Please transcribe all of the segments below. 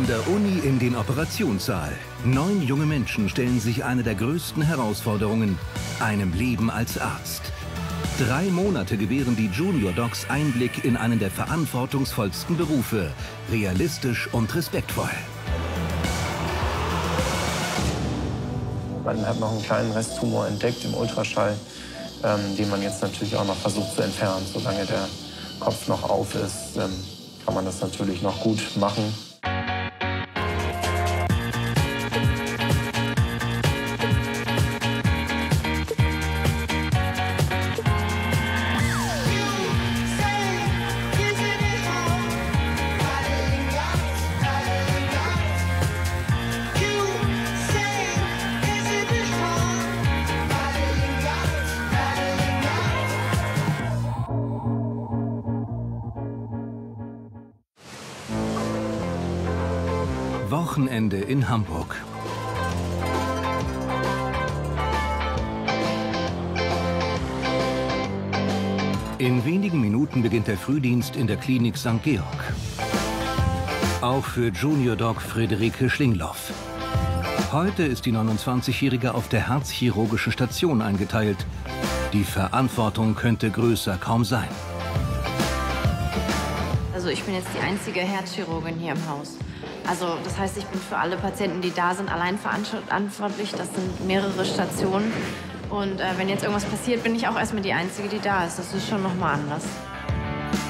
Von der Uni in den Operationssaal. Neun junge Menschen stellen sich eine der größten Herausforderungen, einem Leben als Arzt. Drei Monate gewähren die Junior Docs Einblick in einen der verantwortungsvollsten Berufe, realistisch und respektvoll. Man hat noch einen kleinen Resttumor entdeckt im Ultraschall, ähm, den man jetzt natürlich auch noch versucht zu entfernen. Solange der Kopf noch auf ist, ähm, kann man das natürlich noch gut machen. Hamburg. In wenigen Minuten beginnt der Frühdienst in der Klinik St. Georg. Auch für Junior Doc Friederike Schlingloff. Heute ist die 29-Jährige auf der herzchirurgischen Station eingeteilt. Die Verantwortung könnte größer kaum sein. Also ich bin jetzt die einzige Herzchirurgin hier im Haus. Also das heißt, ich bin für alle Patienten, die da sind, allein verantwortlich. Das sind mehrere Stationen. Und äh, wenn jetzt irgendwas passiert, bin ich auch erstmal die Einzige, die da ist. Das ist schon noch mal anders.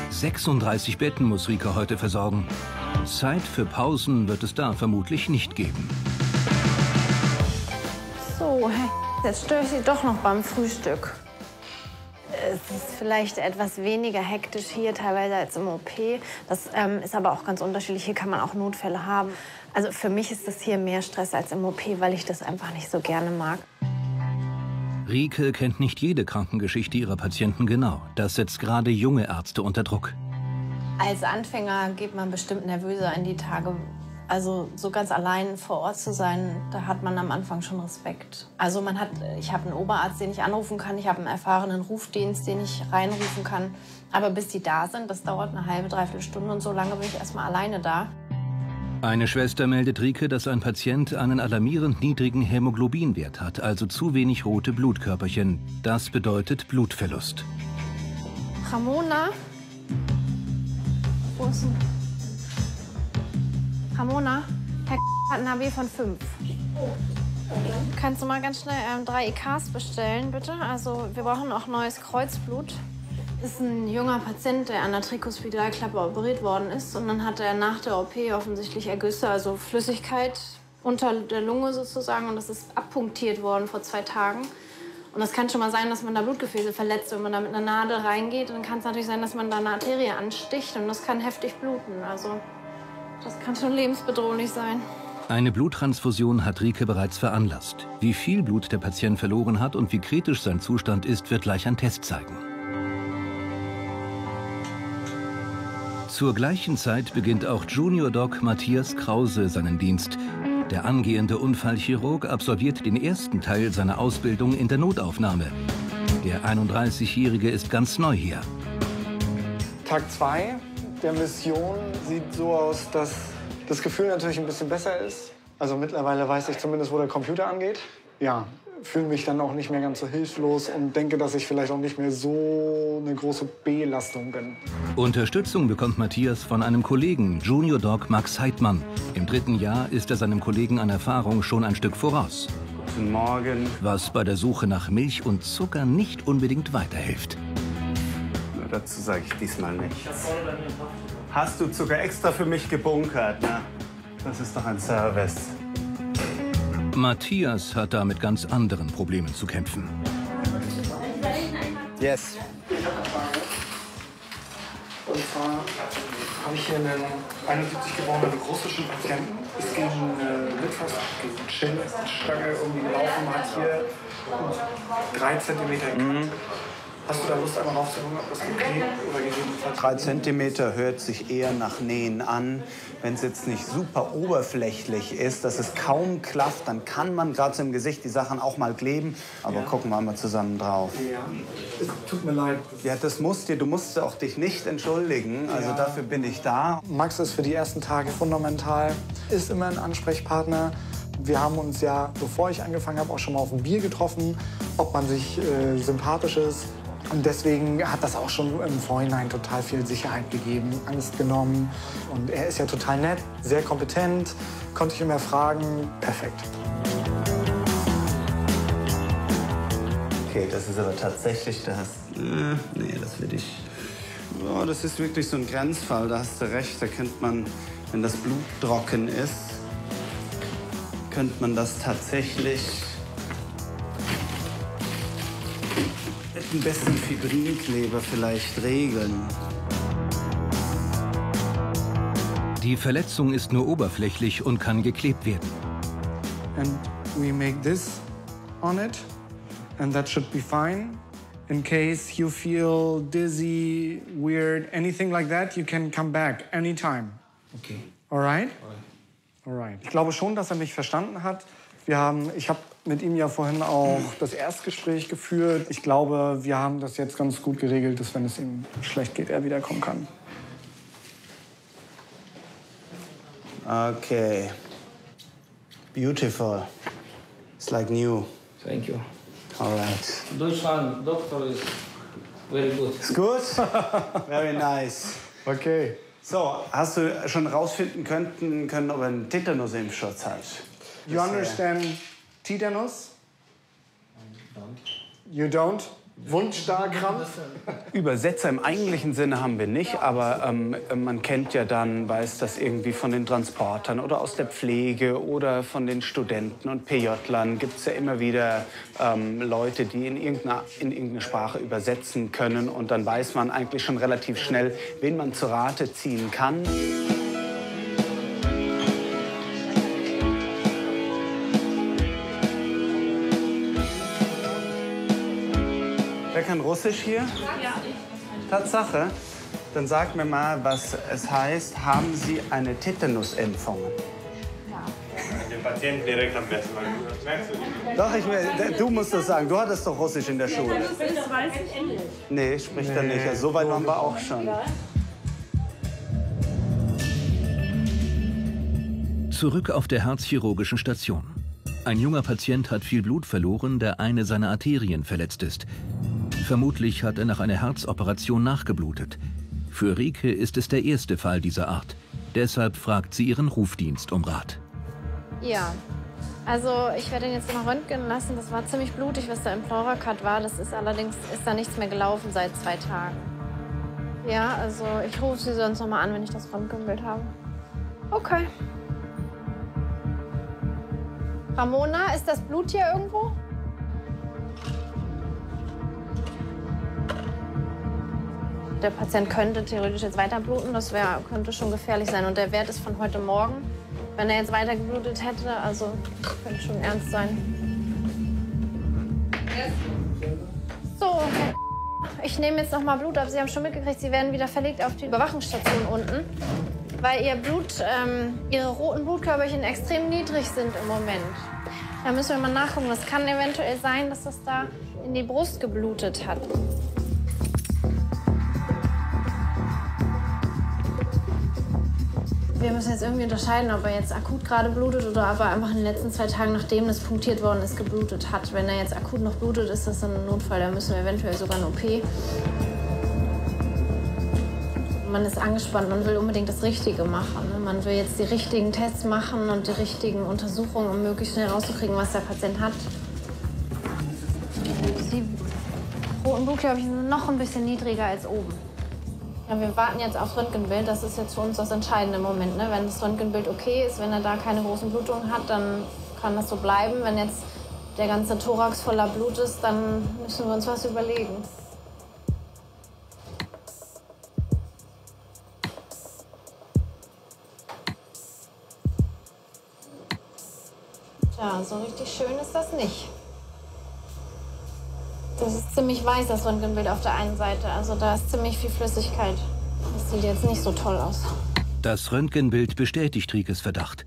36 Betten muss Rika heute versorgen. Zeit für Pausen wird es da vermutlich nicht geben. So, jetzt störe ich Sie doch noch beim Frühstück. Es ist vielleicht etwas weniger hektisch hier teilweise als im OP. Das ähm, ist aber auch ganz unterschiedlich. Hier kann man auch Notfälle haben. Also für mich ist das hier mehr Stress als im OP, weil ich das einfach nicht so gerne mag. Rike kennt nicht jede Krankengeschichte ihrer Patienten genau. Das setzt gerade junge Ärzte unter Druck. Als Anfänger geht man bestimmt nervöser in die Tage. Also so ganz allein vor Ort zu sein, da hat man am Anfang schon Respekt. Also man hat, ich habe einen Oberarzt, den ich anrufen kann, ich habe einen erfahrenen Rufdienst, den ich reinrufen kann. Aber bis die da sind, das dauert eine halbe, dreiviertel Stunde und so lange bin ich erstmal alleine da. Eine Schwester meldet Rike, dass ein Patient einen alarmierend niedrigen Hämoglobinwert hat, also zu wenig rote Blutkörperchen. Das bedeutet Blutverlust. Ramona? Wo ist denn? Ramona? Herr hat ein HB von 5. Kannst du mal ganz schnell ähm, drei EKs bestellen, bitte? Also wir brauchen auch neues Kreuzblut. Das ist ein junger Patient, der an der Trikospidalklappe operiert worden ist. Und dann hatte er nach der OP offensichtlich Ergüsse, also Flüssigkeit unter der Lunge sozusagen. Und das ist abpunktiert worden vor zwei Tagen. Und das kann schon mal sein, dass man da Blutgefäße verletzt. Wenn man da mit einer Nadel reingeht, dann kann es natürlich sein, dass man da eine Arterie ansticht. Und das kann heftig bluten. Also das kann schon lebensbedrohlich sein. Eine Bluttransfusion hat Rike bereits veranlasst. Wie viel Blut der Patient verloren hat und wie kritisch sein Zustand ist, wird gleich ein Test zeigen. Zur gleichen Zeit beginnt auch Junior Doc Matthias Krause seinen Dienst. Der angehende Unfallchirurg absolviert den ersten Teil seiner Ausbildung in der Notaufnahme. Der 31-Jährige ist ganz neu hier. Tag 2 der Mission sieht so aus, dass das Gefühl natürlich ein bisschen besser ist. Also mittlerweile weiß ich zumindest, wo der Computer angeht. Ja, fühle mich dann auch nicht mehr ganz so hilflos und denke, dass ich vielleicht auch nicht mehr so eine große Belastung bin. Unterstützung bekommt Matthias von einem Kollegen, Junior Dog Max Heidmann. Im dritten Jahr ist er seinem Kollegen an Erfahrung schon ein Stück voraus. Guten Morgen. Was bei der Suche nach Milch und Zucker nicht unbedingt weiterhilft. Dazu sage ich diesmal nichts. Hast du Zucker extra für mich gebunkert, ne? Das ist doch ein Service. Matthias hat da mit ganz anderen Problemen zu kämpfen. Yes. Und zwar habe ich hier einen 71 geborenen russischen Patienten. Ist gegen eine Litfaß, gegen Chin-Stange irgendwie gelaufen, hat hier drei Zentimeter. Mhm. Hast du da Lust, einmal raufzuholen, ob das geklebt oder gegebenenfalls... Drei Zentimeter hört sich eher nach Nähen an. Wenn es jetzt nicht super oberflächlich ist, dass es kaum klafft, dann kann man gerade so im Gesicht die Sachen auch mal kleben. Aber Ja. gucken wir mal zusammen drauf. Ja, es tut mir leid. Ja, das musst dir, du musst auch dich nicht entschuldigen. Also Ja. dafür bin ich da. Max ist für die ersten Tage fundamental, ist immer ein Ansprechpartner. Wir haben uns ja, bevor ich angefangen habe, auch schon mal auf ein Bier getroffen, ob man sich äh, sympathisch ist. Und deswegen hat das auch schon im Vorhinein total viel Sicherheit gegeben, Angst genommen. Und er ist ja total nett, sehr kompetent, konnte ich immer fragen, perfekt. Okay, das ist aber tatsächlich das. Äh, nee, das will ich. Oh, das ist wirklich so ein Grenzfall, da hast du recht. Da könnte man, wenn das Blut trocken ist, könnte man das tatsächlich ein bisschen Fibrinkleber vielleicht regeln. Die Verletzung ist nur oberflächlich und kann geklebt werden. And we make this on it, and that should be fine. In case you feel dizzy, weird, anything like that, you can come back anytime. Okay. Alright? Alright. Ich glaube schon, dass er mich verstanden hat. Wir haben, ich habe mit ihm ja vorhin auch das Erstgespräch geführt. Ich glaube, wir haben das jetzt ganz gut geregelt, dass wenn es ihm schlecht geht, er wiederkommen kann. Okay. Beautiful. It's like new. Thank you. All right. One, doctor is very good. Ist gut? Very nice. Okay. So, hast du schon rausfinden können, können ob er einen Tetanusimpfschutz hat? You understand Tetanus? You don't? Wundstarkrampf? Übersetzer im eigentlichen Sinne haben wir nicht, aber ähm, man kennt ja dann, weiß das irgendwie von den Transportern oder aus der Pflege oder von den Studenten und PJlern gibt es ja immer wieder ähm, Leute, die in irgendeiner, in irgendeine Sprache übersetzen können und dann weiß man eigentlich schon relativ schnell, wen man zu Rate ziehen kann. Russisch hier? Ja. Tatsache. Dann sag mir mal, was es heißt. Haben Sie eine Tetanusimpfung? Den Patienten direkt am besten. Doch, ich will, du musst das sagen. Du hattest doch Russisch in der Schule. Nee, spricht er nicht. Ja, so weit waren wir auch schon. Zurück auf der herzchirurgischen Station. Ein junger Patient hat viel Blut verloren, der eine seiner Arterien verletzt ist. Vermutlich hat er nach einer Herzoperation nachgeblutet. Für Rike ist es der erste Fall dieser Art. Deshalb fragt sie ihren Rufdienst um Rat. Ja. Also ich werde ihn jetzt noch röntgen lassen. Das war ziemlich blutig, was da im Pleuracut war. Das ist allerdings ist da nichts mehr gelaufen seit zwei Tagen. Ja, also ich rufe Sie sonst noch mal an, wenn ich das Röntgenbild habe. Okay. Ramona, ist das Blut hier irgendwo? Der Patient könnte theoretisch jetzt weiter bluten. Das wär, könnte schon gefährlich sein. Und der Wert ist von heute Morgen. Wenn er jetzt weiter geblutet hätte, also könnte schon ernst sein. So, ich nehme jetzt noch mal Blut ab. Sie haben schon mitgekriegt, Sie werden wieder verlegt auf die Überwachungsstation unten, weil Ihr Blut, ähm, Ihre roten Blutkörperchen extrem niedrig sind im Moment. Da müssen wir mal nachgucken. Das kann eventuell sein, dass das da in die Brust geblutet hat. Wir müssen jetzt irgendwie unterscheiden, ob er jetzt akut gerade blutet oder ob er einfach in den letzten zwei Tagen, nachdem das punktiert worden ist, geblutet hat. Wenn er jetzt akut noch blutet, ist das ein Notfall. Da müssen wir eventuell sogar eine OP. Man ist angespannt, man will unbedingt das Richtige machen. ne? Man will jetzt die richtigen Tests machen und die richtigen Untersuchungen, um möglichst schnell rauszukriegen, was der Patient hat. Die roten Blutkörperchen sind noch ein bisschen niedriger als oben. Ja, wir warten jetzt aufs Röntgenbild. Das ist jetzt für uns das Entscheidende im Moment. Ne? Wenn das Röntgenbild okay ist, wenn er da keine großen Blutungen hat, dann kann das so bleiben. Wenn jetzt der ganze Thorax voller Blut ist, dann müssen wir uns was überlegen. Tja, so richtig schön ist das nicht. Das Das ist ziemlich weiß, das Röntgenbild auf der einen Seite. Also da ist ziemlich viel Flüssigkeit. Das sieht jetzt nicht so toll aus. Das Röntgenbild bestätigt Rikes Verdacht.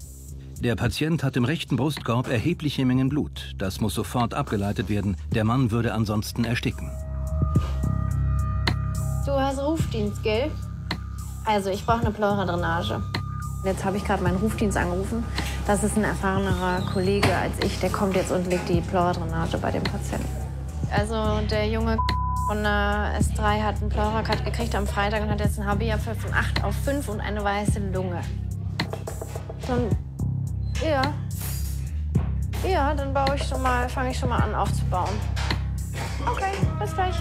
Der Patient hat im rechten Brustkorb erhebliche Mengen Blut. Das muss sofort abgeleitet werden. Der Mann würde ansonsten ersticken. Du hast Rufdienst, gell? Also, ich brauche eine Pleuradrainage. Jetzt habe ich gerade meinen Rufdienst angerufen. Das ist ein erfahrenerer Kollege als ich. Der kommt jetzt und legt die Pleuradrainage bei dem Patienten. Also, der junge von der S3 hat einen Pleuracut gekriegt am Freitag und hat jetzt einen HB-Abfall von 8 auf 5 und eine weiße Lunge. Dann, ja. Ja, dann baue ich schon mal, fange ich schon mal an aufzubauen. Okay, bis gleich.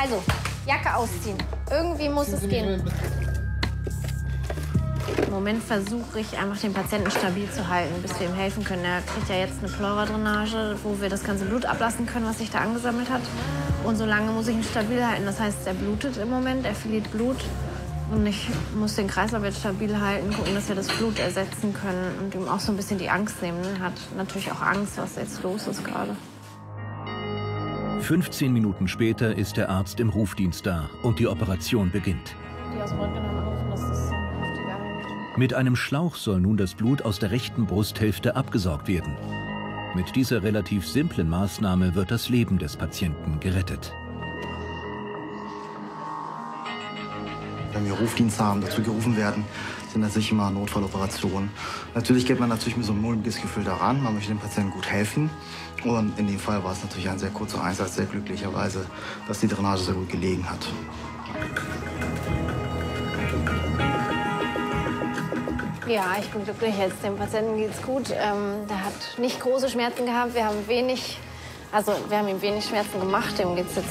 Also, Jacke ausziehen. Irgendwie muss es gehen. Im Moment versuche ich einfach den Patienten stabil zu halten, bis wir ihm helfen können. Er kriegt ja jetzt eine Pleuradrainage, wo wir das ganze Blut ablassen können, was sich da angesammelt hat. Und so lange muss ich ihn stabil halten. Das heißt, er blutet im Moment, er verliert Blut. Und ich muss den Kreislauf jetzt stabil halten, gucken, dass wir das Blut ersetzen können und ihm auch so ein bisschen die Angst nehmen. Er hat natürlich auch Angst, was jetzt los ist gerade. 15 Minuten später ist der Arzt im Rufdienst da und die Operation beginnt. Die aus dem Röntgen haben Mit einem Schlauch soll nun das Blut aus der rechten Brusthälfte abgesaugt werden. Mit dieser relativ simplen Maßnahme wird das Leben des Patienten gerettet. Wenn wir Rufdienst haben, dazu gerufen werden, sind sicher immer Notfalloperationen. Natürlich geht man natürlich mit so einem mulmiges Gefühl daran. Man möchte dem Patienten gut helfen. Und in dem Fall war es natürlich ein sehr kurzer Einsatz, sehr glücklicherweise, dass die Drainage sehr gut gelegen hat. Ja, ich bin glücklich jetzt. Dem Patienten geht's gut. Ähm, der hat nicht große Schmerzen gehabt. Wir haben wenig, also wir haben ihm wenig Schmerzen gemacht. Dem geht's jetzt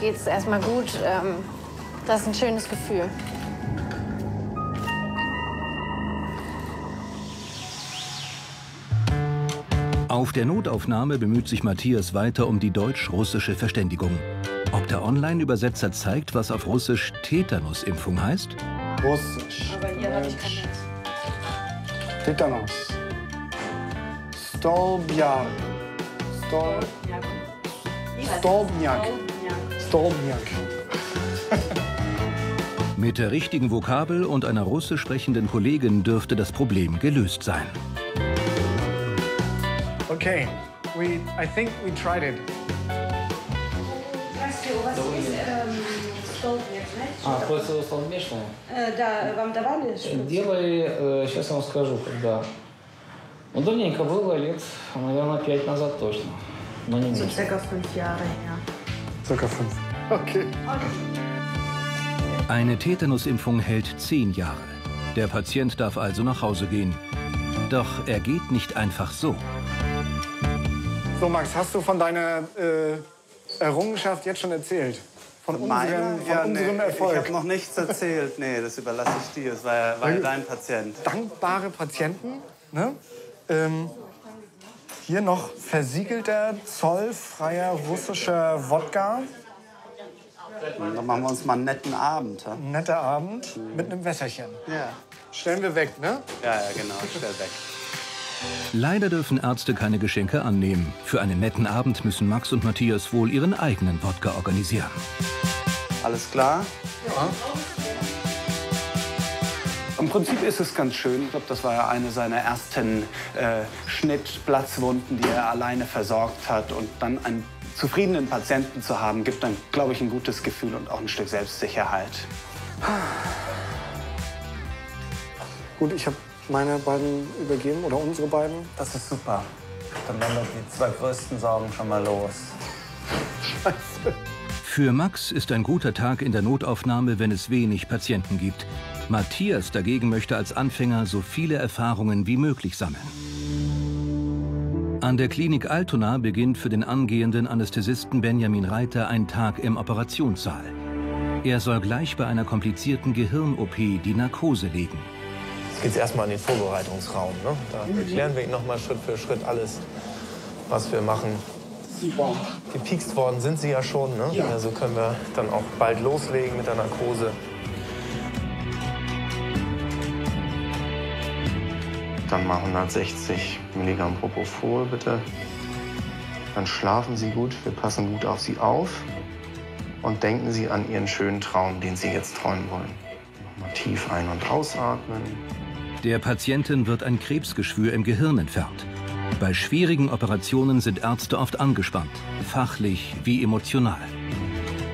geht's erstmal gut. Ähm, das ist ein schönes Gefühl. Auf der Notaufnahme bemüht sich Matthias weiter um die deutsch-russische Verständigung. Ob der Online-Übersetzer zeigt, was auf Russisch Tetanusimpfung heißt? Russisch. Aber hier habe ich kein Netz. Tetanus. Stolbjak. Stol Stolbniak. Stolbniak. Mit der richtigen Vokabel und einer russisch sprechenden Kollegin dürfte das Problem gelöst sein. Okay, we, I think we tried it. знаете? А, противостолбнячная? Э, да, вам давали? шприц? Делай, сейчас я вам скажу, когда. Ну, давненько было, лет, наверное, пять назад точно. Но не So меньше. circa fünf Jahre, ja. Circa fünf. Okay. Eine Tetanusimpfung hält zehn Jahre. Der Patient darf also nach Hause gehen. Doch er geht nicht einfach so. So, Max, hast du von deiner äh, Errungenschaft jetzt schon erzählt? Von unserem, von Ja, nee, unserem Ich Erfolg? habe noch nichts erzählt. Nee, das überlasse ich dir. Das war ja, war ja dein Patient. Dankbare Patienten. Ne? Ähm, hier noch versiegelter, zollfreier russischer Wodka. Dann machen wir uns mal einen netten Abend. Ja, Netter Abend mit einem Wässerchen. ja, Stellen wir weg, ne? ja, ja genau. Stell weg. Leider dürfen Ärzte keine Geschenke annehmen. Für einen netten Abend müssen Max und Matthias wohl ihren eigenen Wodka organisieren. Alles klar? Im Prinzip ist es ganz schön. Ich glaube, das war ja eine seiner ersten äh, Schnittplatzwunden, die er alleine versorgt hat. Und dann einen zufriedenen Patienten zu haben, gibt dann, glaube ich, ein gutes Gefühl und auch ein Stück Selbstsicherheit. Gut, ich habe meine beiden übergeben oder unsere beiden. Das ist super. Dann werden wir die zwei größten Sorgen schon mal los. Für Max ist ein guter Tag in der Notaufnahme, wenn es wenig Patienten gibt. Matthias dagegen möchte als Anfänger so viele Erfahrungen wie möglich sammeln. An der Klinik Altona beginnt für den angehenden Anästhesisten Benjamin Reiter ein Tag im Operationssaal. Er soll gleich bei einer komplizierten Gehirn-OP die Narkose legen. Jetzt geht's erstmal in den Vorbereitungsraum. Ne? Da erklären wir Ihnen noch mal Schritt für Schritt alles, was wir machen. Gepiekst worden sind Sie ja schon. Ne? Also können wir dann auch bald loslegen mit der Narkose. Dann mal 160 Milligramm Propofol, bitte. Dann schlafen Sie gut, wir passen gut auf Sie auf. Und denken Sie an Ihren schönen Traum, den Sie jetzt träumen wollen. Nochmal tief ein- und ausatmen. Der Patientin wird ein Krebsgeschwür im Gehirn entfernt. Bei schwierigen Operationen sind Ärzte oft angespannt, fachlich wie emotional.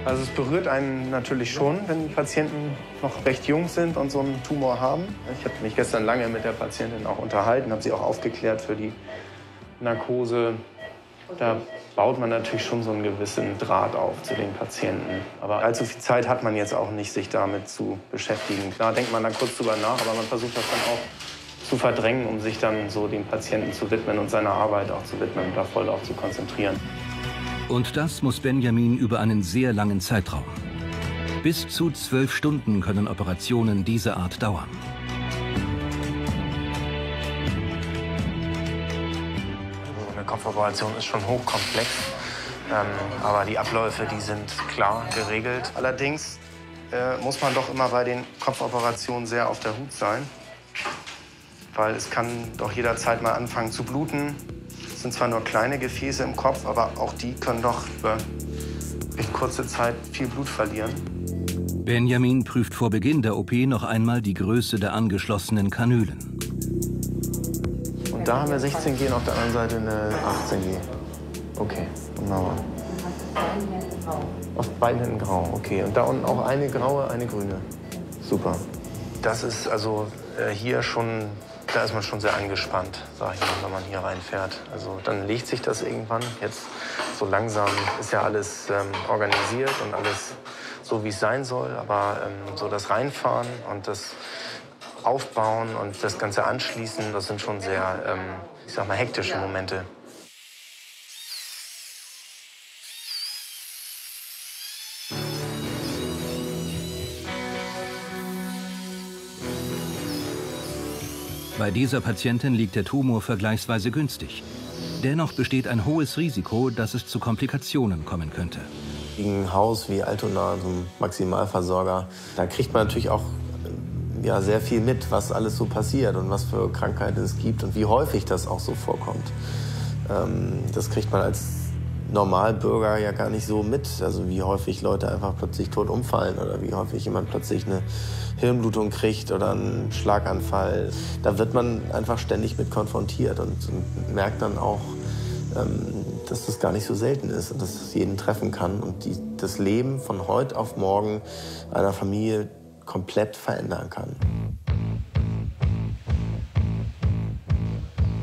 Also es berührt einen natürlich schon, wenn die Patienten noch recht jung sind und so einen Tumor haben. Ich habe mich gestern lange mit der Patientin auch unterhalten, habe sie auch aufgeklärt für die Narkose. Da baut man natürlich schon so einen gewissen Draht auf zu den Patienten. Aber allzu viel Zeit hat man jetzt auch nicht, sich damit zu beschäftigen. Klar denkt man dann kurz drüber nach, aber man versucht das dann auch zu verdrängen, um sich dann so den Patienten zu widmen und seiner Arbeit auch zu widmen und da voll auch zu konzentrieren. Und das muss Benjamin über einen sehr langen Zeitraum. Bis zu zwölf Stunden können Operationen dieser Art dauern. Eine Kopfoperation ist schon hochkomplex, ähm, aber die Abläufe, die sind klar geregelt. Allerdings äh, muss man doch immer bei den Kopfoperationen sehr auf der Hut sein, weil es kann doch jederzeit mal anfangen zu bluten. Es sind zwar nur kleine Gefäße im Kopf, aber auch die können doch über recht kurze Zeit viel Blut verlieren. Benjamin prüft vor Beginn der OP noch einmal die Größe der angeschlossenen Kanülen. Da haben wir 16G und auf der anderen Seite eine 18G. Okay, wunderbar. Auf beiden Händen grau, okay. Und da unten auch eine graue, eine grüne. Super. Das ist also äh, hier schon, da ist man schon sehr angespannt, sag ich mal, wenn man hier reinfährt. Also dann legt sich das irgendwann. Jetzt so langsam ist ja alles ähm, organisiert und alles so, wie es sein soll. Aber ähm, so das Reinfahren und das Aufbauen und das Ganze anschließen, das sind schon sehr, ähm, ich sag mal, hektische Momente. Bei dieser Patientin liegt der Tumor vergleichsweise günstig. Dennoch besteht ein hohes Risiko, dass es zu Komplikationen kommen könnte. Ein Haus wie Altona, so ein Maximalversorger, da kriegt man natürlich auch ja, sehr viel mit, was alles so passiert und was für Krankheiten es gibt und wie häufig das auch so vorkommt. Ähm, das kriegt man als Normalbürger ja gar nicht so mit. Also wie häufig Leute einfach plötzlich tot umfallen oder wie häufig jemand plötzlich eine Hirnblutung kriegt oder einen Schlaganfall. Da wird man einfach ständig mit konfrontiert und, merkt dann auch, ähm, dass das gar nicht so selten ist und dass es jeden treffen kann und die, das Leben von heute auf morgen einer Familie komplett verändern kann.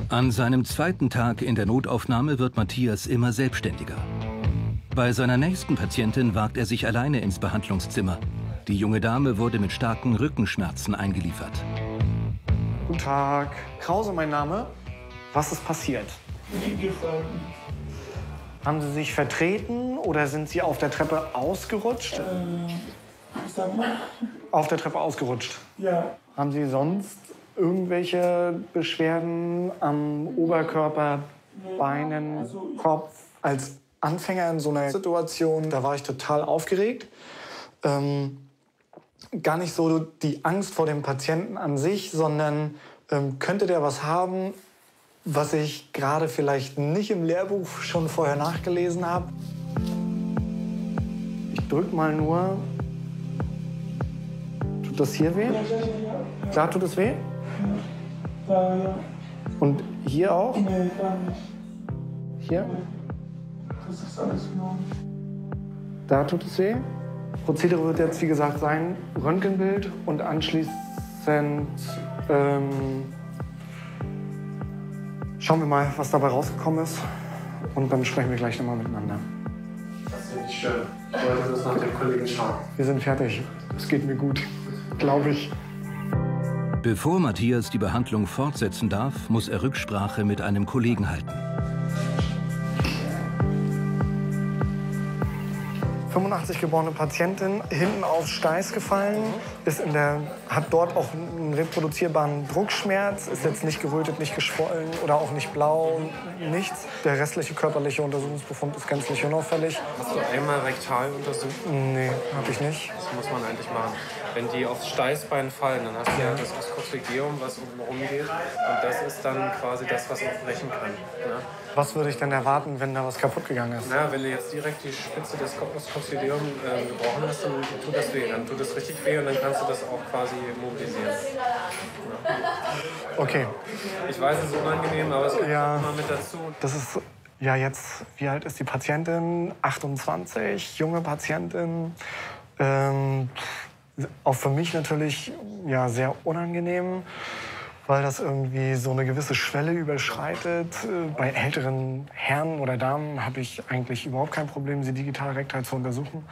An seinem zweiten Tag in der Notaufnahme wird Matthias immer selbstständiger. Bei seiner nächsten Patientin wagt er sich alleine ins Behandlungszimmer. Die junge Dame wurde mit starken Rückenschmerzen eingeliefert. Guten Tag. Krause, mein Name. Was ist passiert? Haben Sie sich vertreten oder sind Sie auf der Treppe ausgerutscht? Äh, Auf der Treppe ausgerutscht. Ja. Haben Sie sonst irgendwelche Beschwerden am Oberkörper, Beinen, Kopf? Als Anfänger in so einer Situation, da war ich total aufgeregt. Ähm, gar nicht so die Angst vor dem Patienten an sich, sondern ähm, könnte der was haben, was ich gerade vielleicht nicht im Lehrbuch schon vorher nachgelesen habe. Ich drück mal nur. Tut das hier weh? Da tut es weh? Und hier auch? Hier? Das ist alles Ordnung. Da tut es weh. Prozedere wird jetzt, wie gesagt, sein Röntgenbild und anschließend ähm, schauen wir mal, was dabei rausgekommen ist. Und dann sprechen wir gleich nochmal miteinander. Das finde ich schön. Ich wollte das nach dem Kollegen schauen. Wir sind fertig. Es geht mir gut. Glaube ich. Bevor Matthias die Behandlung fortsetzen darf, muss er Rücksprache mit einem Kollegen halten. 85 geborene Patientin, hinten auf Steiß gefallen, ist in der, hat dort auch einen reproduzierbaren Druckschmerz, ist jetzt nicht gerötet, nicht geschwollen oder auch nicht blau, nichts. Der restliche körperliche Untersuchungsbefund ist gänzlich unauffällig. Hast du einmal rektal untersucht? Nee, habe ich nicht. Das muss man eigentlich machen. Wenn die aufs Steißbein fallen, dann hast du ja das Oskophageum, was unten rumgeht. Und das ist dann quasi das, was auch brechen kann. Ne? Was würde ich denn erwarten, wenn da was kaputt gegangen ist? Na, wenn du jetzt direkt die Spitze des Oskophageum äh, gebrochen hast, dann tut das weh. Dann tut das richtig weh und dann kannst du das auch quasi mobilisieren. Ja. Okay. Ich weiß, es ist unangenehm, aber es gehört Ja. immer mit dazu. Das ist ja jetzt, wie alt ist die Patientin? 28, junge Patientin. Ähm, auch für mich natürlich ja, sehr unangenehm, weil das irgendwie so eine gewisse Schwelle überschreitet. Äh, Bei älteren Herren oder Damen habe ich eigentlich überhaupt kein Problem, sie digital rektal zu untersuchen.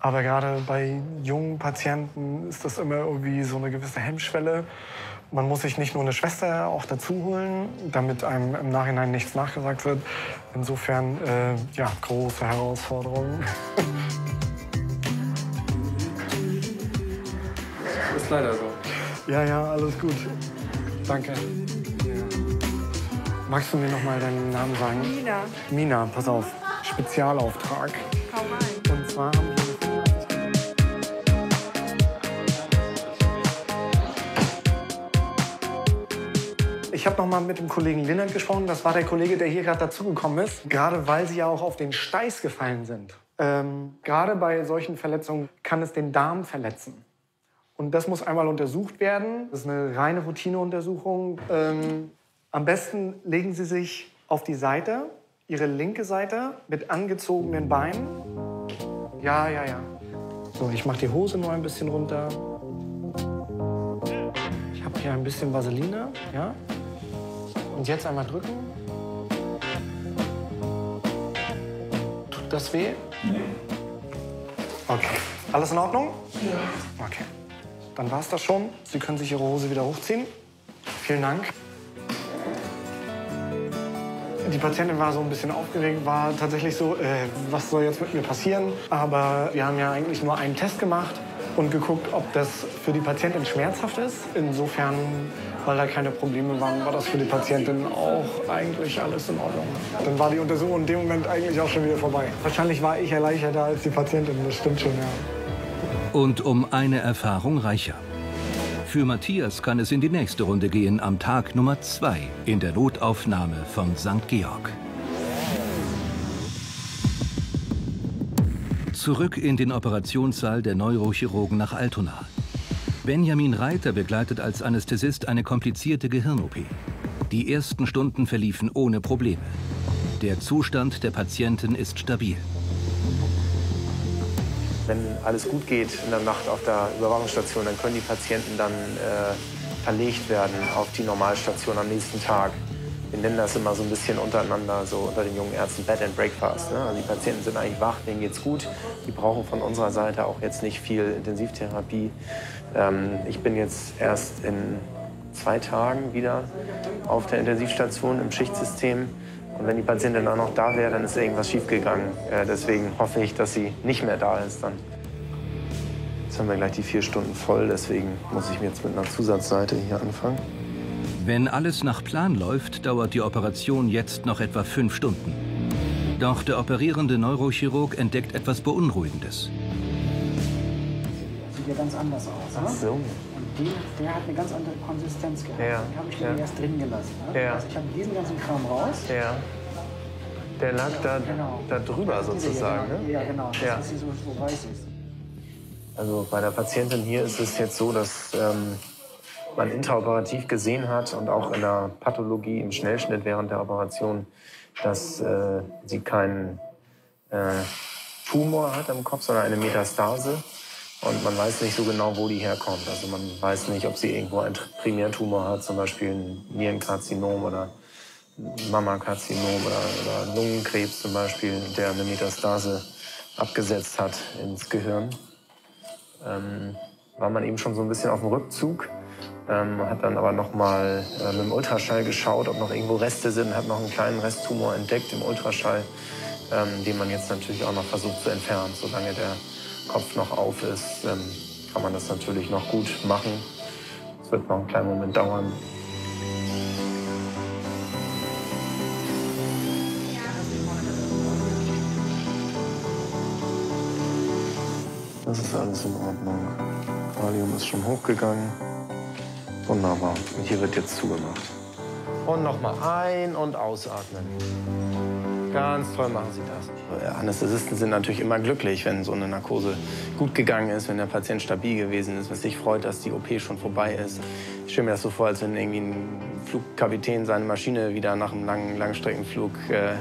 Aber gerade bei jungen Patienten ist das immer irgendwie so eine gewisse Hemmschwelle. Man muss sich nicht nur eine Schwester auch dazu holen, damit einem im Nachhinein nichts nachgesagt wird. Insofern, äh, ja, große Herausforderung. Ist leider so. Ja, ja, alles gut. Danke. Magst du mir noch mal deinen Namen sagen? Nina. Mina, pass auf. Spezialauftrag. Hau rein. Und zwar haben wir Ich habe noch mal mit dem Kollegen Linnert gesprochen. Das war der Kollege, der hier gerade dazugekommen ist. Gerade weil Sie ja auch auf den Steiß gefallen sind. Ähm, gerade bei solchen Verletzungen kann es den Darm verletzen. Und das muss einmal untersucht werden. Das ist eine reine Routineuntersuchung. Ähm, am besten legen Sie sich auf die Seite, Ihre linke Seite, mit angezogenen Beinen. Ja, ja, ja. So, ich mache die Hose nur ein bisschen runter. Ich habe hier ein bisschen Vaseline, ja. Und jetzt einmal drücken. Tut das weh? Okay. Alles in Ordnung? Ja. Okay. Dann war's das schon. Sie können sich Ihre Hose wieder hochziehen. Vielen Dank. Die Patientin war so ein bisschen aufgeregt, war tatsächlich so, äh, was soll jetzt mit mir passieren? Aber wir haben ja eigentlich nur einen Test gemacht und geguckt, ob das für die Patientin schmerzhaft ist. Insofern, weil da keine Probleme waren, war das für die Patientin auch eigentlich alles in Ordnung. Dann war die Untersuchung in dem Moment eigentlich auch schon wieder vorbei. Wahrscheinlich war ich erleichterter als die Patientin, das stimmt schon, ja. Und um eine Erfahrung reicher. Für Matthias kann es in die nächste Runde gehen am Tag Nummer 2 in der Notaufnahme von St. Georg. Zurück in den Operationssaal der Neurochirurgen nach Altona. Benjamin Reiter begleitet als Anästhesist eine komplizierte Gehirn-OP. Die ersten Stunden verliefen ohne Probleme. Der Zustand der Patientin ist stabil. Wenn alles gut geht in der Nacht auf der Überwachungsstation, dann können die Patienten dann äh, verlegt werden auf die Normalstation am nächsten Tag. Wir nennen das immer so ein bisschen untereinander, so unter den jungen Ärzten Bed and Breakfast. Ne? Also die Patienten sind eigentlich wach, denen geht's gut. Die brauchen von unserer Seite auch jetzt nicht viel Intensivtherapie. Ähm, ich bin jetzt erst in zwei Tagen wieder auf der Intensivstation im Schichtsystem. Und wenn die Patientin dann noch da wäre, dann ist irgendwas schiefgegangen. Äh, deswegen hoffe ich, dass sie nicht mehr da ist dann. Jetzt haben wir gleich die vier Stunden voll, deswegen muss ich mir jetzt mit einer Zusatzseite hier anfangen. Wenn alles nach Plan läuft, dauert die Operation jetzt noch etwa fünf Stunden. Doch der operierende Neurochirurg entdeckt etwas Beunruhigendes. Sieht ja ganz anders aus. Ach ne? so. Die, der hat eine ganz andere Konsistenz gehabt. Ja, Den habe ich ja. den erst drin gelassen. Ne? Ja. Also ich habe diesen ganzen Kram raus. Ja. Der lag da, Genau. da drüber sozusagen. genau. Ne? Ja, genau. Das Ja. ist so, so weiß ist. Also bei der Patientin hier ist es jetzt so, dass ähm, man intraoperativ gesehen hat und auch in der Pathologie im Schnellschnitt während der Operation, dass äh, sie keinen äh, Tumor hat im Kopf, sondern eine Metastase. Und man weiß nicht so genau, wo die herkommt. Also man weiß nicht, ob sie irgendwo einen Primärtumor hat, zum Beispiel ein Nierenkarzinom oder Mammakarzinom oder, oder Lungenkrebs zum Beispiel, der eine Metastase abgesetzt hat ins Gehirn ähm, war man eben schon so ein bisschen auf dem Rückzug. Ähm, hat dann aber noch mal äh, mit dem Ultraschall geschaut, ob noch irgendwo Reste sind, hat noch einen kleinen Resttumor entdeckt im Ultraschall. ähm, den man jetzt natürlich auch noch versucht zu entfernen. Solange der Kopf noch auf ist, ähm, kann man das natürlich noch gut machen. Es wird noch einen kleinen Moment dauern. Das ist alles in Ordnung. Valium ist schon hochgegangen. Wunderbar. Und hier wird jetzt zugemacht. Und nochmal ein- und ausatmen. Ganz toll machen Sie das. Anästhesisten sind natürlich immer glücklich, wenn so eine Narkose gut gegangen ist, wenn der Patient stabil gewesen ist, wenn sich freut, dass die OP schon vorbei ist. Ich stelle mir das so vor, als wenn irgendwie ein Flugkapitän seine Maschine wieder nach einem langen Langstreckenflug äh,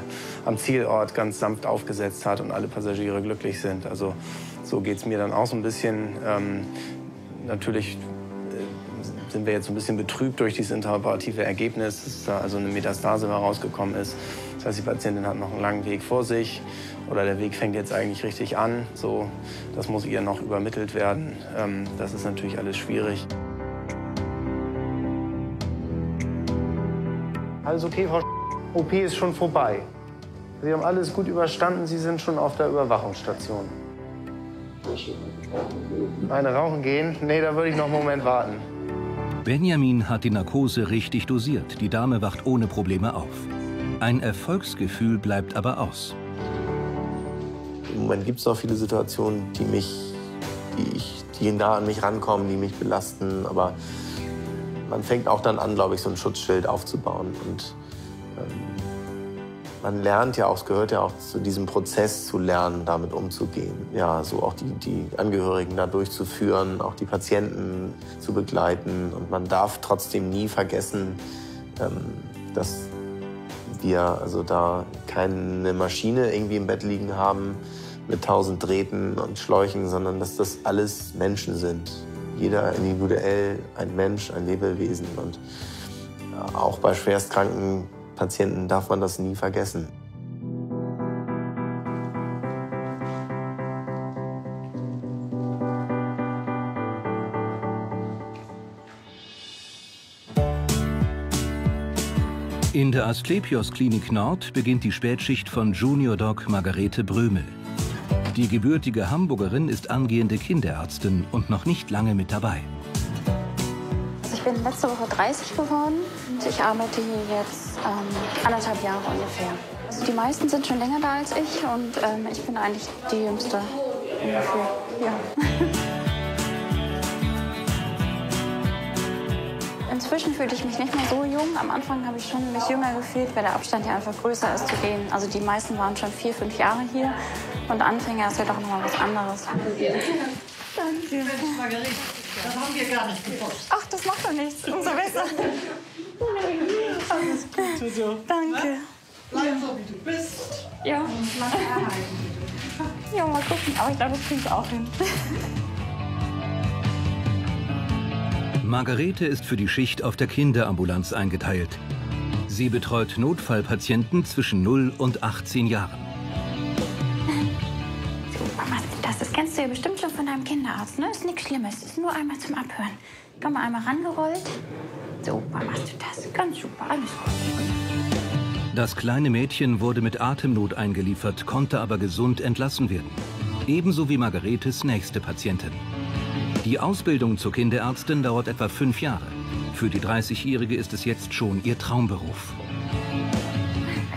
am Zielort ganz sanft aufgesetzt hat und alle Passagiere glücklich sind. Also so geht es mir dann auch so ein bisschen. Ähm, natürlich äh, sind wir jetzt ein bisschen betrübt durch dieses interoperative Ergebnis, dass da also eine Metastase herausgekommen ist. Das heißt, die Patientin hat noch einen langen Weg vor sich oder der Weg fängt jetzt eigentlich richtig an. So, das muss ihr noch übermittelt werden. Ähm, das ist natürlich alles schwierig. Alles okay, Frau Sch OP ist schon vorbei. Sie haben alles gut überstanden, Sie sind schon auf der Überwachungsstation. Eine rauchen gehen? Nee, da würde ich noch einen Moment warten. Benjamin hat die Narkose richtig dosiert. Die Dame wacht ohne Probleme auf. Ein Erfolgsgefühl bleibt aber aus. Im Moment gibt es noch viele Situationen, die mich, die ich, die nah an mich rankommen, die mich belasten. Aber man fängt auch dann an, glaube ich, so ein Schutzschild aufzubauen. Und ähm, man lernt ja auch, es gehört ja auch zu diesem Prozess zu lernen, damit umzugehen. Ja, so auch die, die Angehörigen da durchzuführen, auch die Patienten zu begleiten. Und man darf trotzdem nie vergessen, ähm, dass wir also da keine Maschine irgendwie im Bett liegen haben mit tausend Drähten und Schläuchen, sondern dass das alles Menschen sind. Jeder individuell ein Mensch, ein Lebewesen. Und auch bei schwerstkranken Patienten darf man das nie vergessen. Der Asklepios Klinik Nord beginnt die Spätschicht von Junior Doc Margarete Brömel. Die gebürtige Hamburgerin ist angehende Kinderärztin und noch nicht lange mit dabei. Also ich bin letzte Woche 30 geworden und ich arbeite hier jetzt ähm, anderthalb Jahre ungefähr. Also die meisten sind schon länger da als ich und ähm, ich bin eigentlich die Jüngste ungefähr. Ja. Inzwischen fühle ich mich nicht mehr so jung. Am Anfang habe ich schon mich jünger gefühlt, weil der Abstand ja einfach größer ist zu denen. Also die meisten waren schon vier, fünf Jahre hier und Anfänger ist ja doch noch mal was anderes. Danke. Das haben wir gar nicht gewusst. Ach, das macht doch nichts. Umso besser. Alles Gute so. Danke. Bleib so, wie du bist. Ja. Und lange erhalten. Ja, mal gucken. Aber ich glaube, das kriege ich auch hin. Margarete ist für die Schicht auf der Kinderambulanz eingeteilt. Sie betreut Notfallpatienten zwischen 0 und 18 Jahren. Ist das? Das kennst du ja bestimmt schon von deinem Kinderarzt, ne? Ist nichts Schlimmes. Ist nur einmal zum Abhören. Komm mal einmal rangerollt. Super, machst du das. Ganz super, alles gut. Das kleine Mädchen wurde mit Atemnot eingeliefert, konnte aber gesund entlassen werden. Ebenso wie Margaretes nächste Patientin. Die Ausbildung zur Kinderärztin dauert etwa fünf Jahre. Für die 30-Jährige ist es jetzt schon ihr Traumberuf.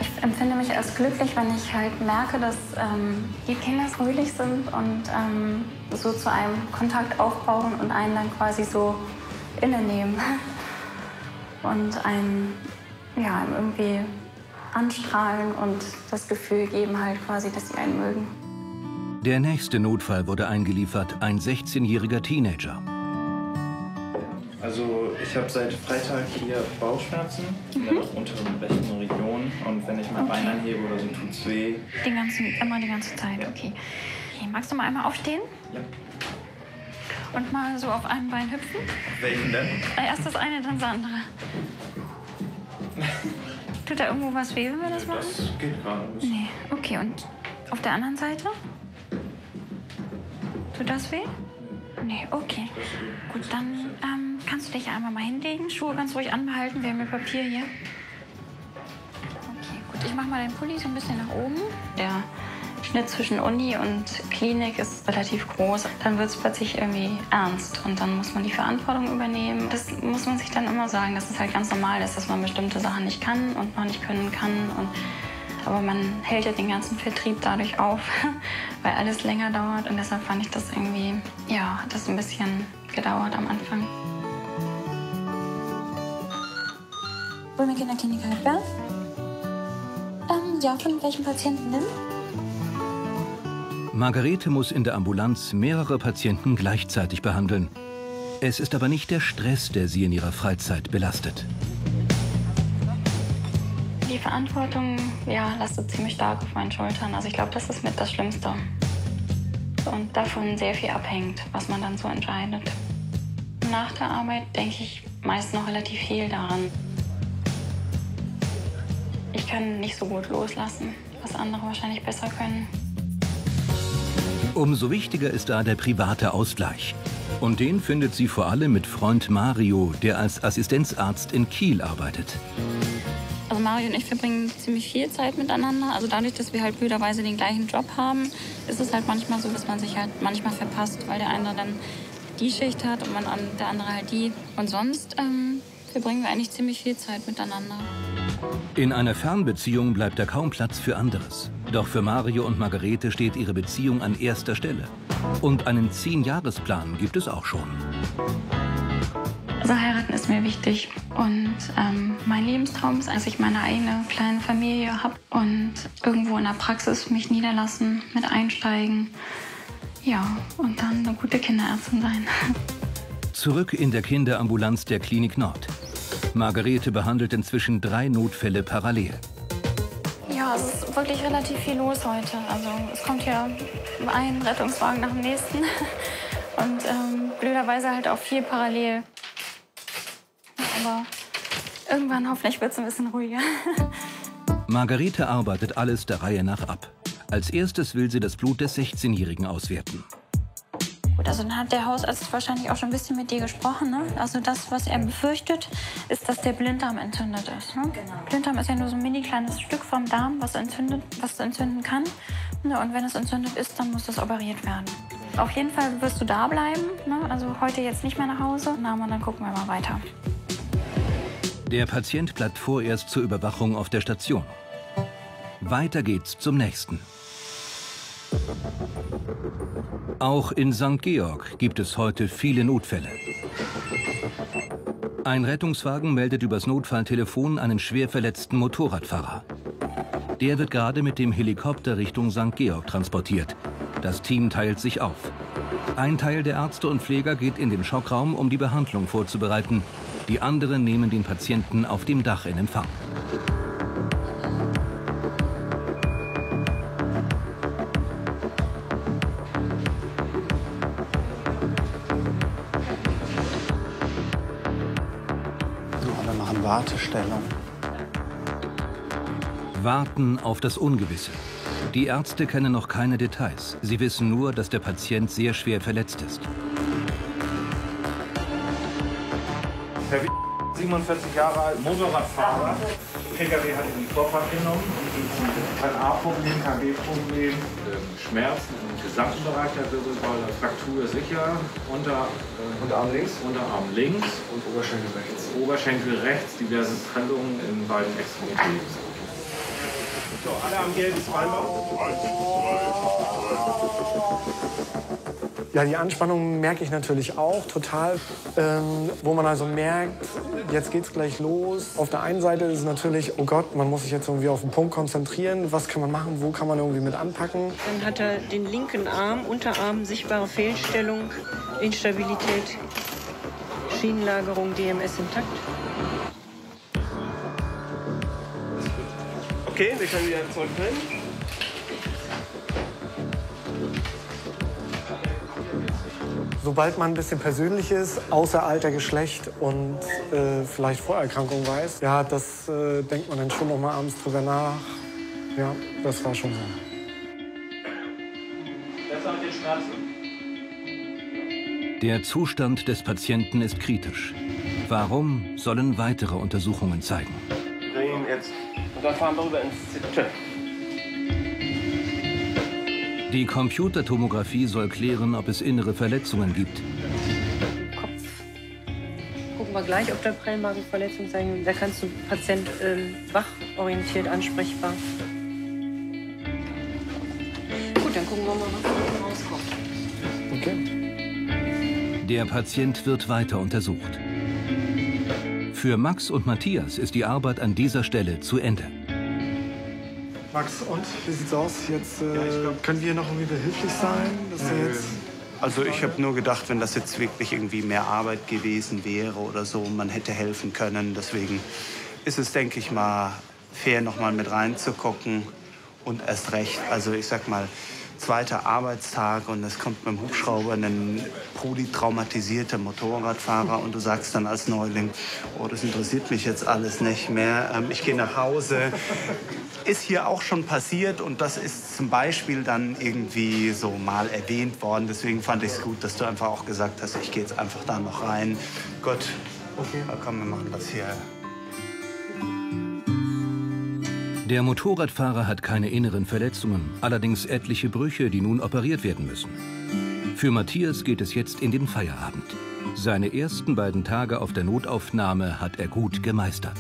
Ich empfinde mich als glücklich, wenn ich halt merke, dass ähm, die Kinder fröhlich sind und ähm, so zu einem Kontakt aufbauen und einen dann quasi so innenehmen. Und einen, ja, irgendwie anstrahlen und das Gefühl geben halt quasi, dass sie einen mögen. Der nächste Notfall wurde eingeliefert, ein 16-jähriger Teenager. Also ich habe seit Freitag hier Bauchschmerzen in der unteren rechten Region und wenn ich mein Bein anhebe oder so, tut's weh. Die ganzen, immer die ganze Zeit, okay. okay. Magst du mal einmal aufstehen? Ja. Und mal so auf einem Bein hüpfen? Welchen denn? Erst das eine, dann das andere. Tut da irgendwo was weh, wenn wir das machen? Das geht gerade. Nee, okay. Und auf der anderen Seite? Tut das weh? Nee, okay. Gut, dann ähm, kannst du dich einmal mal hinlegen. Schuhe ganz ruhig anbehalten. Wir haben ja Papier hier. Okay, gut. Ich mach mal deinen Pulli so ein bisschen nach oben. Der Schnitt zwischen Uni und Klinik ist relativ groß. Dann wird es plötzlich irgendwie ernst und dann muss man die Verantwortung übernehmen. Das muss man sich dann immer sagen, dass es halt ganz normal ist, dass man bestimmte Sachen nicht kann und noch nicht können kann. Und aber man hält ja den ganzen Vertrieb dadurch auf, weil alles länger dauert. Und deshalb fand ich das irgendwie, ja, hat das ein bisschen gedauert am Anfang. Wollen wir Kinderklinik Halbberg? Ähm, ja, von welchen Patienten denn? Margarete muss in der Ambulanz mehrere Patienten gleichzeitig behandeln. Es ist aber nicht der Stress, der sie in ihrer Freizeit belastet. Die Verantwortung ja, lastet ziemlich stark auf meinen Schultern. Also ich glaube, das ist mit das Schlimmste. Und davon sehr viel abhängt, was man dann so entscheidet. Nach der Arbeit denke ich meist noch relativ viel daran. Ich kann nicht so gut loslassen, was andere wahrscheinlich besser können. Umso wichtiger ist da der private Ausgleich. Und den findet sie vor allem mit Freund Mario, der als Assistenzarzt in Kiel arbeitet. Also Mario und ich verbringen ziemlich viel Zeit miteinander. Also dadurch, dass wir halt blöderweise den gleichen Job haben, ist es halt manchmal so, dass man sich halt manchmal verpasst, weil der eine dann die Schicht hat und man, der andere halt die. Und sonst ähm, verbringen wir eigentlich ziemlich viel Zeit miteinander. In einer Fernbeziehung bleibt da kaum Platz für anderes. Doch für Mario und Margarete steht ihre Beziehung an erster Stelle. Und einen Zehn-Jahresplan gibt es auch schon. Also heiraten ist mir wichtig. Und ähm, mein Lebenstraum ist, dass ich meine eigene kleine Familie habe und irgendwo in der Praxis mich niederlassen, mit einsteigen. Ja, und dann eine gute Kinderärztin sein. Zurück in der Kinderambulanz der Klinik Nord. Margarete behandelt inzwischen drei Notfälle parallel. Ja, es ist wirklich relativ viel los heute. Also es kommt hier ein Rettungswagen nach dem nächsten. Und ähm, blöderweise halt auch viel parallel. Aber irgendwann hoffentlich wird es ein bisschen ruhiger. Margarete arbeitet alles der Reihe nach ab. Als erstes will sie das Blut des 16-Jährigen auswerten. Gut, also dann hat der Hausarzt wahrscheinlich auch schon ein bisschen mit dir gesprochen. Ne? Also das, was er befürchtet, ist, dass der Blinddarm entzündet ist. Ne? Genau. Blinddarm ist ja nur so ein mini kleines Stück vom Darm, was, entzündet, was entzünden kann. Ne? Und wenn es entzündet ist, dann muss das operiert werden. Auf jeden Fall wirst du da bleiben. Ne? Also heute jetzt nicht mehr nach Hause. Na, und dann gucken wir mal weiter. Der Patient bleibt vorerst zur Überwachung auf der Station. Weiter geht's zum nächsten. Auch in St. Georg gibt es heute viele Notfälle. Ein Rettungswagen meldet übers Notfalltelefon einen schwer verletzten Motorradfahrer. Der wird gerade mit dem Helikopter Richtung St. Georg transportiert. Das Team teilt sich auf. Ein Teil der Ärzte und Pfleger geht in den Schockraum, um die Behandlung vorzubereiten. Die anderen nehmen den Patienten auf dem Dach in Empfang. Alle machen Wartestellung. Warten auf das Ungewisse. Die Ärzte kennen noch keine Details. Sie wissen nur, dass der Patient sehr schwer verletzt ist. Herr W. 47 Jahre alt, Motorradfahrer. PKW hat ihn in die Vorfahrt genommen. Ein A-Problem, kein B-Problem. Schmerzen im gesamten Bereich der Wirbelsäule. Fraktur sicher. Unter, äh, Unterarm links. Unterarm links. Und Oberschenkel rechts. Oberschenkel rechts. Diverse Prellungen in beiden Extremitäten. So, alle am gelben Zweimal. Ja, die Anspannung merke ich natürlich auch total, ähm, wo man also merkt, jetzt geht's gleich los. Auf der einen Seite ist es natürlich, oh Gott, man muss sich jetzt irgendwie auf den Punkt konzentrieren. Was kann man machen? Wo kann man irgendwie mit anpacken? Dann hat er den linken Arm, Unterarm, sichtbare Fehlstellung, Instabilität, Schienenlagerung, DMS intakt. Okay, wir können wieder zurückdrehen. Sobald man ein bisschen Persönliches außer Alter, Geschlecht und äh, vielleicht Vorerkrankung weiß, ja, das äh, denkt man dann schon noch mal abends drüber nach. Ja, das war schon so. Besser mit den Schmerzen. Der Zustand des Patienten ist kritisch. Warum sollen weitere Untersuchungen zeigen? Wir drehen jetzt Und dann fahren wir rüber ins Zentrum. Die Computertomographie soll klären, ob es innere Verletzungen gibt. Gucken wir gleich, ob da Prellmagenverletzung sein. Da kannst du Patient ähm, wachorientiert ansprechbar. Gut, dann gucken wir mal, was da rauskommt. Okay. Der Patient wird weiter untersucht. Für Max und Matthias ist die Arbeit an dieser Stelle zu Ende. Max, und wie sieht's aus? Jetzt äh, können wir noch irgendwie behilflich sein? Jetzt Also ich habe nur gedacht, wenn das jetzt wirklich irgendwie mehr Arbeit gewesen wäre oder so, man hätte helfen können. Deswegen ist es, denke ich mal, fair, noch mal mit reinzugucken. Und erst recht, also ich sag mal, zweiter Arbeitstag und es kommt mit dem Hubschrauber ein polytraumatisierter Motorradfahrer und du sagst dann als Neuling, oh, das interessiert mich jetzt alles nicht mehr, ähm, ich gehe nach Hause. Ist hier auch schon passiert und das ist zum Beispiel dann irgendwie so mal erwähnt worden. Deswegen fand ich es gut, dass du einfach auch gesagt hast, ich gehe jetzt einfach da noch rein. Gut, okay. komm, wir machen das hier. Der Motorradfahrer hat keine inneren Verletzungen, allerdings etliche Brüche, die nun operiert werden müssen. Für Matthias geht es jetzt in den Feierabend. Seine ersten beiden Tage auf der Notaufnahme hat er gut gemeistert.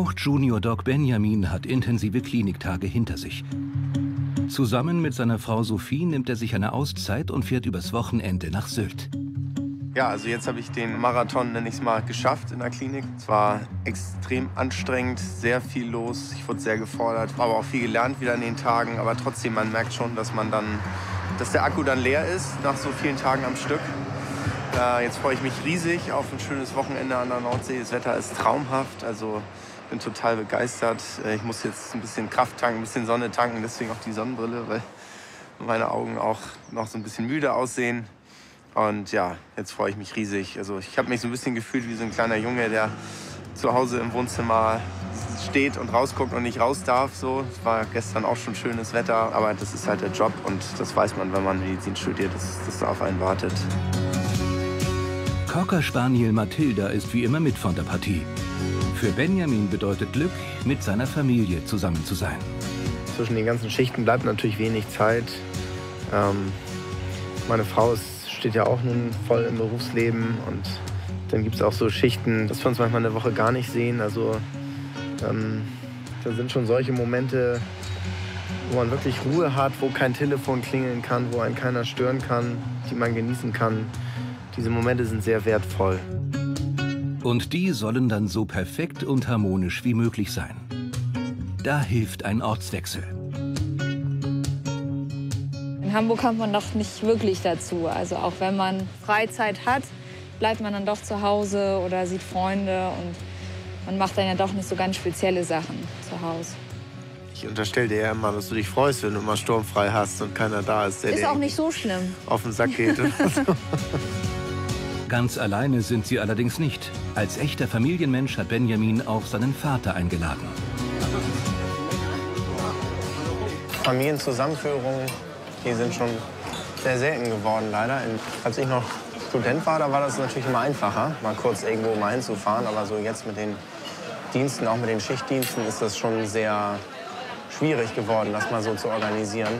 Auch Junior Doc Benjamin hat intensive Kliniktage hinter sich. Zusammen mit seiner Frau Sophie nimmt er sich eine Auszeit und fährt übers Wochenende nach Sylt. Ja, also jetzt habe ich den Marathon, nenne ich es mal, geschafft in der Klinik. Es war extrem anstrengend, sehr viel los. Ich wurde sehr gefordert, aber auch viel gelernt wieder in den Tagen. Aber trotzdem, man merkt schon, dass man dann, dass der Akku dann leer ist nach so vielen Tagen am Stück. Äh, jetzt freue ich mich riesig auf ein schönes Wochenende an der Nordsee. Das Wetter ist traumhaft, also bin total begeistert. Äh, ich muss jetzt ein bisschen Kraft tanken, ein bisschen Sonne tanken, deswegen auch die Sonnenbrille, weil meine Augen auch noch so ein bisschen müde aussehen. Und ja, jetzt freue ich mich riesig. Also ich habe mich so ein bisschen gefühlt wie so ein kleiner Junge, der zu Hause im Wohnzimmer steht und rausguckt und nicht raus darf. So, es war gestern auch schon schönes Wetter, aber das ist halt der Job und das weiß man, wenn man Medizin studiert, dass das auf einen wartet. Cocker Spaniel Mathilda ist wie immer mit von der Partie. Für Benjamin bedeutet Glück, mit seiner Familie zusammen zu sein. Zwischen den ganzen Schichten bleibt natürlich wenig Zeit. Ähm, meine Frau ist, steht ja auch nun voll im Berufsleben und dann gibt es auch so Schichten, dass wir uns manchmal eine Woche gar nicht sehen. Also ähm, da sind schon solche Momente, wo man wirklich Ruhe hat, wo kein Telefon klingeln kann, wo einen keiner stören kann, die man genießen kann. Diese Momente sind sehr wertvoll. Und die sollen dann so perfekt und harmonisch wie möglich sein. Da hilft ein Ortswechsel. In Hamburg kommt man doch nicht wirklich dazu. Also auch wenn man Freizeit hat, bleibt man dann doch zu Hause oder sieht Freunde und man macht dann ja doch nicht so ganz spezielle Sachen zu Hause. Ich unterstelle dir ja immer, dass du dich freust, wenn du mal sturmfrei hast und keiner da ist, der Ist auch nicht so schlimm. auf den Sack geht. Ganz alleine sind sie allerdings nicht. Als echter Familienmensch hat Benjamin auch seinen Vater eingeladen. Familienzusammenführungen, die sind schon sehr selten geworden, leider. Als ich noch Student war, da war das natürlich immer einfacher, mal kurz irgendwo mal hinzufahren. Aber so jetzt mit den Diensten, auch mit den Schichtdiensten, ist das schon sehr schwierig geworden, das mal so zu organisieren.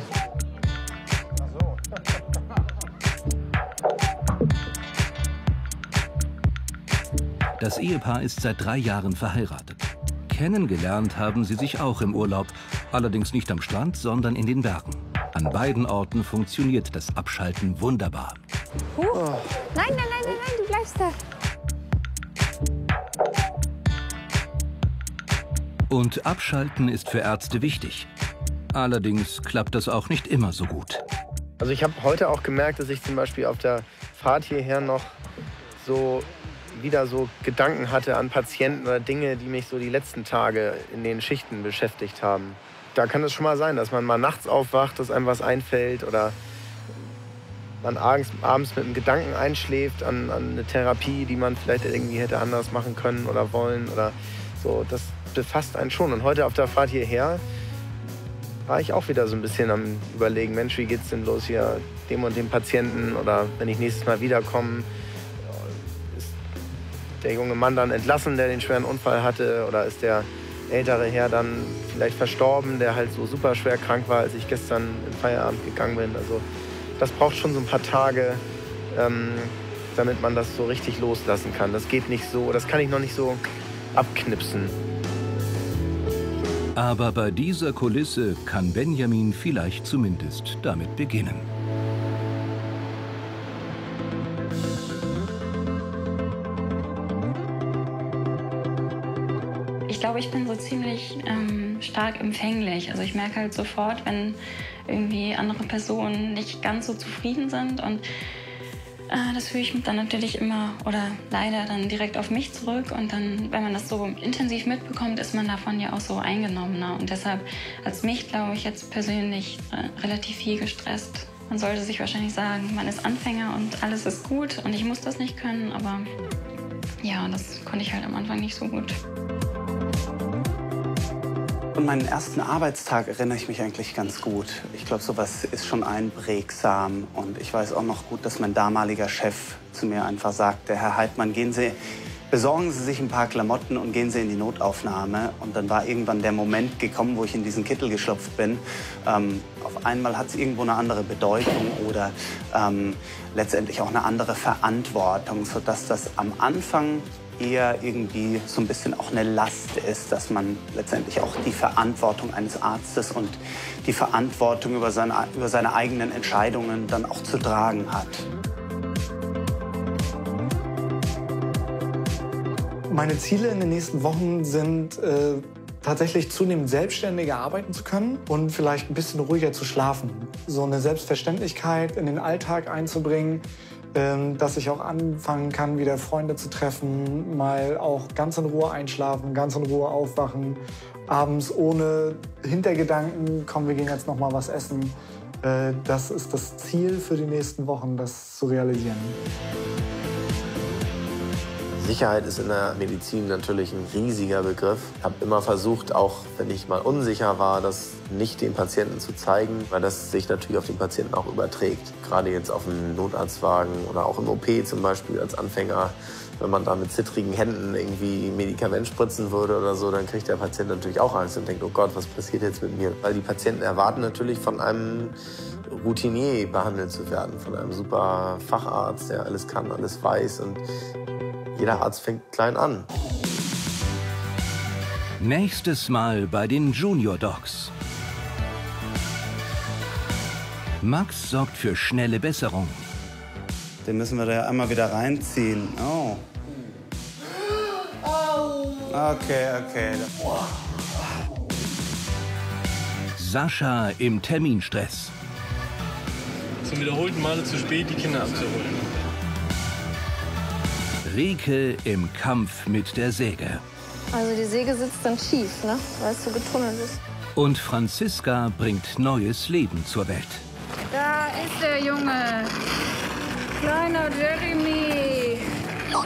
Das Ehepaar ist seit drei Jahren verheiratet. Kennengelernt haben sie sich auch im Urlaub, allerdings nicht am Strand, sondern in den Bergen. An beiden Orten funktioniert das Abschalten wunderbar. Huch. Nein, nein, nein, nein, nein, du bleibst da. Und Abschalten ist für Ärzte wichtig. Allerdings klappt das auch nicht immer so gut. Also ich habe heute auch gemerkt, dass ich zum Beispiel auf der Fahrt hierher noch so wieder so Gedanken hatte an Patienten oder Dinge, die mich so die letzten Tage in den Schichten beschäftigt haben. Da kann es schon mal sein, dass man mal nachts aufwacht, dass einem was einfällt oder man abends, abends mit einem Gedanken einschläft an, an eine Therapie, die man vielleicht irgendwie hätte anders machen können oder wollen oder so. Das befasst einen schon. Und heute auf der Fahrt hierher war ich auch wieder so ein bisschen am überlegen, Mensch, wie geht's denn los hier dem und dem Patienten oder wenn ich nächstes Mal wiederkomme, der junge Mann dann entlassen, der den schweren Unfall hatte oder ist der ältere Herr dann vielleicht verstorben, der halt so super schwer krank war, als ich gestern in Feierabend gegangen bin. Also das braucht schon so ein paar Tage, ähm, damit man das so richtig loslassen kann. Das geht nicht so, das kann ich noch nicht so abknipsen. Aber bei dieser Kulisse kann Benjamin vielleicht zumindest damit beginnen. Ich bin so ziemlich ähm, stark empfänglich. Also ich merke halt sofort, wenn irgendwie andere Personen nicht ganz so zufrieden sind und äh, das führe ich dann natürlich immer oder leider dann direkt auf mich zurück. Und dann, wenn man das so intensiv mitbekommt, ist man davon ja auch so eingenommener. Und deshalb als mich, glaube ich, jetzt persönlich äh, relativ viel gestresst. Man sollte sich wahrscheinlich sagen, man ist Anfänger und alles ist gut und ich muss das nicht können. Aber ja, das konnte ich halt am Anfang nicht so gut. An meinen ersten Arbeitstag erinnere ich mich eigentlich ganz gut. Ich glaube, sowas ist schon einprägsam. Und ich weiß auch noch gut, dass mein damaliger Chef zu mir einfach sagte, Herr Heidmann, gehen Sie, besorgen Sie sich ein paar Klamotten und gehen Sie in die Notaufnahme. Und dann war irgendwann der Moment gekommen, wo ich in diesen Kittel geschlüpft bin. Ähm, auf einmal hat es irgendwo eine andere Bedeutung oder ähm, letztendlich auch eine andere Verantwortung, sodass das am Anfang eher irgendwie so ein bisschen auch eine Last ist, dass man letztendlich auch die Verantwortung eines Arztes und die Verantwortung über seine, über seine eigenen Entscheidungen dann auch zu tragen hat. Meine Ziele in den nächsten Wochen sind äh, tatsächlich zunehmend selbstständiger arbeiten zu können und vielleicht ein bisschen ruhiger zu schlafen. So eine Selbstverständlichkeit in den Alltag einzubringen, dass ich auch anfangen kann, wieder Freunde zu treffen, mal auch ganz in Ruhe einschlafen, ganz in Ruhe aufwachen, abends ohne Hintergedanken, komm, wir gehen jetzt noch mal was essen. Äh, das ist das Ziel für die nächsten Wochen, das zu realisieren. Sicherheit ist in der Medizin natürlich ein riesiger Begriff. Ich habe immer versucht, auch wenn ich mal unsicher war, das nicht den Patienten zu zeigen, weil das sich natürlich auf den Patienten auch überträgt. Gerade jetzt auf dem Notarztwagen oder auch im OP zum Beispiel als Anfänger. Wenn man da mit zittrigen Händen irgendwie Medikament spritzen würde oder so, dann kriegt der Patient natürlich auch Angst und denkt, oh Gott, was passiert jetzt mit mir? Weil die Patienten erwarten natürlich von einem Routinier behandelt zu werden, von einem super Facharzt, der alles kann, alles weiß und jeder Arzt fängt klein an. Nächstes Mal bei den Junior Dogs. Max sorgt für schnelle Besserung. Den müssen wir da einmal wieder reinziehen. Oh. Okay, okay. Sascha im Terminstress. Zum wiederholten Male zu spät, die Kinder abzuholen. Rike im Kampf mit der Säge. Also die Säge sitzt dann schief, ne? weil es so getunnelt ist. Und Franziska bringt neues Leben zur Welt. Da ist der Junge. Kleiner Jeremy. Oh,